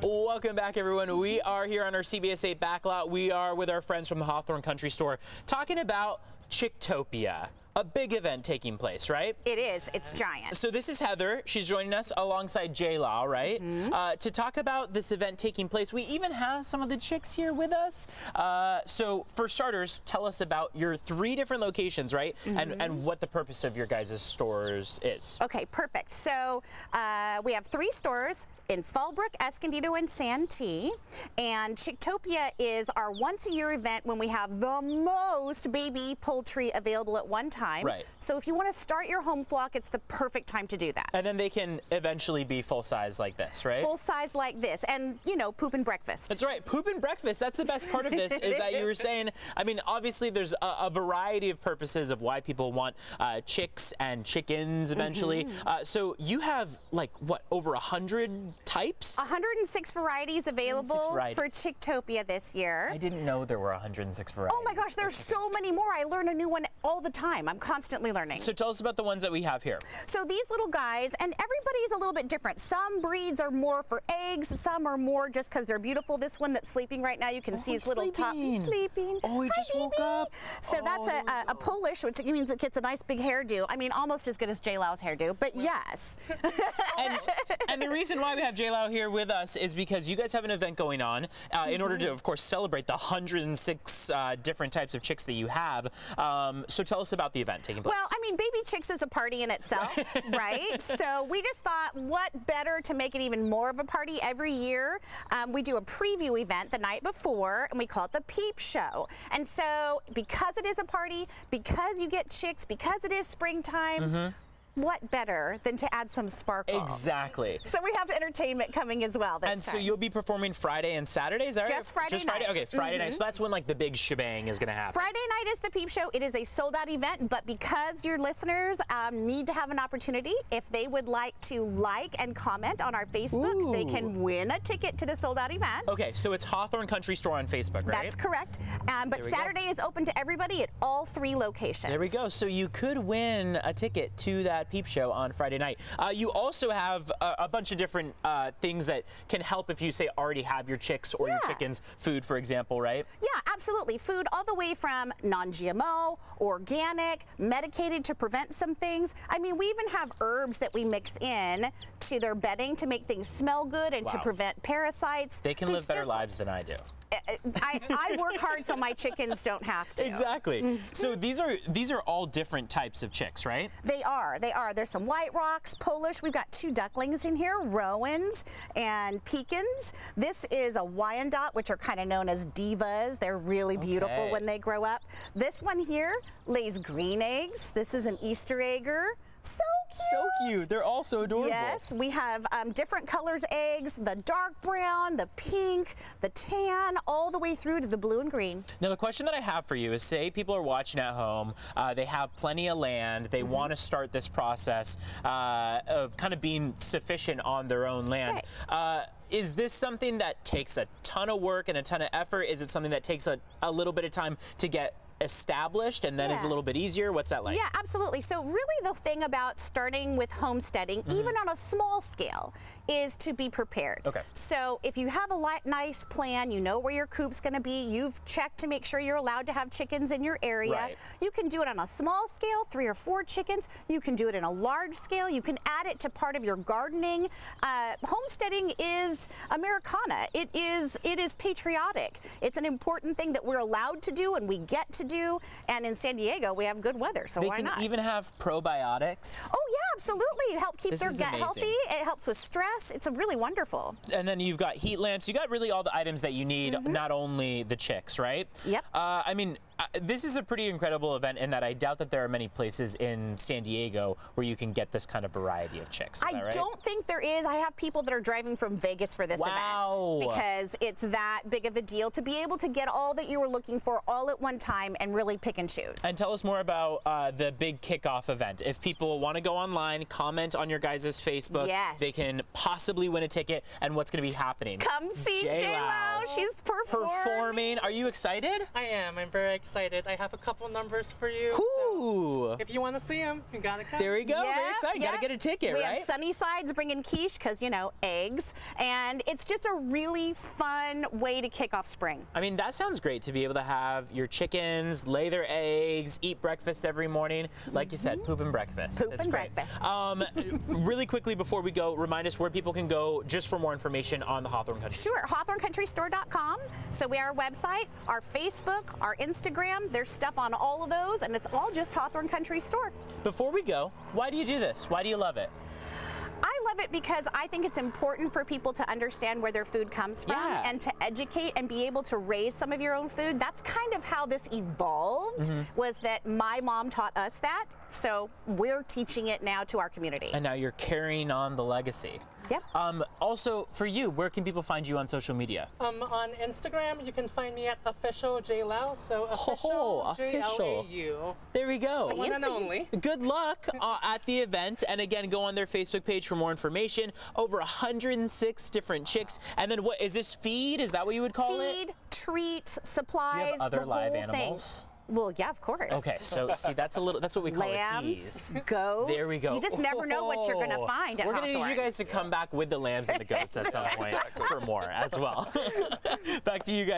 Welcome back, everyone. We are here on our CBS 8 backlot. We are with our friends from the Hawthorne Country Store talking about Chicktopia a big event taking place, right? It is. It's giant. So this is Heather. She's joining us alongside J Lau, right? Mm -hmm. uh, to talk about this event taking place. We even have some of the chicks here with us. Uh, so for starters, tell us about your three different locations, right? Mm -hmm. And and what the purpose of your guys' stores is. Okay, perfect. So uh, we have three stores in Fallbrook, Escondido, and Santee. And Chicktopia is our once a year event when we have the most baby poultry available at one time. Right. So if you want to start your home flock, it's the perfect time to do that. And then they can eventually be full size like this, right? Full size like this. And, you know, poop and breakfast. That's right. Poop and breakfast. That's the best part of this is that you were saying, I mean, obviously there's a, a variety of purposes of why people want uh, chicks and chickens eventually. Mm -hmm. uh, so you have like, what, over a hundred types? 106 varieties available 106 varieties. for Chicktopia this year. I didn't know there were 106 varieties. Oh my gosh, there's so many more. I learn a new one all the time. I'm constantly learning. So tell us about the ones that we have here. So these little guys, and everybody's a little bit different. Some breeds are more for eggs, some are more just because they're beautiful. This one that's sleeping right now, you can oh, see his little top sleeping. Oh, he Hi, just baby. woke up. So oh, that's a, a, a, oh. Polish, which means it gets a nice big hairdo. I mean, almost as good as J Lau's hairdo, but yes. and, and the reason why we have J Lau here with us is because you guys have an event going on uh, mm -hmm. in order to, of course, celebrate the 106 uh, different types of chicks that you have. Um, so tell us about the event taking place. Well, I mean, Baby Chicks is a party in itself, right? So we just thought, what better to make it even more of a party every year? Um, we do a preview event the night before, and we call it the Peep Show. And so because it is a party, because you get chicks, because it is springtime, mm -hmm what better than to add some sparkle? Exactly. So we have entertainment coming as well And time. so you'll be performing Friday and Saturday, is that right? Just Friday Just Friday? night. Okay, it's Friday mm -hmm. night. So mm-hmm. that's when like the big shebang is going to happen. Friday night is the Peep Show. It is a sold out event, but because your listeners um, need to have an opportunity, if they would like to like and comment on our Facebook, Ooh. they can win a ticket to the sold out event. Okay, so it's Hawthorne Country Store on Facebook, right? That's correct. Um, but Saturday go. is open to everybody at all three locations. There we go. So you could win a ticket to that Peep Show on Friday Friday night. Uh, you also have a, a bunch of different uh, things that can help if you say already have your chicks or yeah. your chickens food, for example, right? Yeah, absolutely. Food all the way from non-GMO, organic, medicated to prevent some things. I mean, we even have herbs that we mix in to their bedding to make things smell good and wow. to prevent parasites. They can There's live better lives than I do. I, I, work hard so my chickens don't have to. Exactly. Mm-hmm. so these are these are all different types of chicks, right? They are. They are. There's some white rocks, Polish. We've got two ducklings in here, Rouens and Pekins. This is a Wyandotte, which are kind of known as divas. They're really beautiful okay. when they grow up. This one here lays green eggs. This is an Easter egger. So. So cute. They're all so adorable. Yes, we have um, different colors eggs, the dark brown, the pink, the tan, all the way through to the blue and green. Now the question that I have for you is say people are watching at home, uh, they have plenty of land, they mm -hmm. want to start this process uh, of kind of being sufficient on their own land. Right. Uh, is this something that takes a ton of work and a ton of effort? Is it something that takes a, a little bit of time to get established and then yeah. is a little bit easier? What's that like? Yeah, absolutely. So really the thing about starting with homesteading, mm -hmm. even on a small scale, is to be prepared. Okay. So if you have a nice plan, you know where your coop's gonna be, you've checked to make sure you're allowed to have chickens in your area. Right. You can do it on a small scale, three or four chickens. You can do it in a large scale. You can add it to part of your gardening. Uh, homesteading is Americana. It is, it is patriotic. It's an important thing that we're allowed to do and we get to do. And in San Diego, we have good weather, so they why not? They can even have probiotics. Oh, yeah, absolutely. It helps keep this their gut amazing. healthy. It helps with stress. It's a really wonderful. And then you've got heat lamps. You got really all the items that you need, mm -hmm. not only the chicks, right? Yep. Uh, I mean, this is a pretty incredible event in that I doubt that there are many places in San Diego where you can get this kind of variety of chicks. I right? don't think there is. I have people that are driving from Vegas for this wow. event because it's that big of a deal to be able to get all that you were looking for all at one time and really pick and choose. And tell us more about uh, the big kickoff event. If people want to go online, comment on your guys' Facebook, yes. they can possibly win a ticket and what's going to be happening. Come see J Lau. She's performing. Performing. Are you excited? I am. I'm very excited excited. I have a couple numbers for you. so if you want to see them, you gotta come. There we go. Very excited. yeah. Gotta get a ticket, we right? have Sunny Sides bringing quiche because, you know, eggs. And it's just a really fun way to kick off spring. I mean, that sounds great to be able to have your chickens lay their eggs, eat breakfast every morning. Like you said, poop and breakfast. Poop It's and great. breakfast. Um, really quickly before we go, remind us where people can go just for more information on the Hawthorne Country. Store. Sure, HawthorneCountryStore.com. So we our website, our Facebook, our Instagram. There's stuff on all of those, and it's all just Hawthorne Country Store. Before we go, why do you do this? Why do you love it? I love it because I think it's important for people to understand where their food comes from Yeah. and to educate and be able to raise some of your own food. That's kind of how this evolved Mm-hmm. was that my mom taught us that. So we're teaching it now to our community. And now you're carrying on the legacy. Yep. Um, also, for you, where can people find you on social media? Um, on Instagram, you can find me at official J Lau. So official Oh, J L official. A U. There we go. One and only. Good luck uh, at the event. And again, go on their Facebook page for more information. Over 106 different chicks. And then what is this feed? Is that what you would call it? Feed, treats, supplies, other the live whole animals? thing. Well, yeah, of course. Okay, so see, that's a little, that's what we call a Lambs, tease. goats. There we go. You just never know what you're going to Oh. find at We're gonna need you guys to come back with the lambs and the goats at some point for more as well. back to you guys.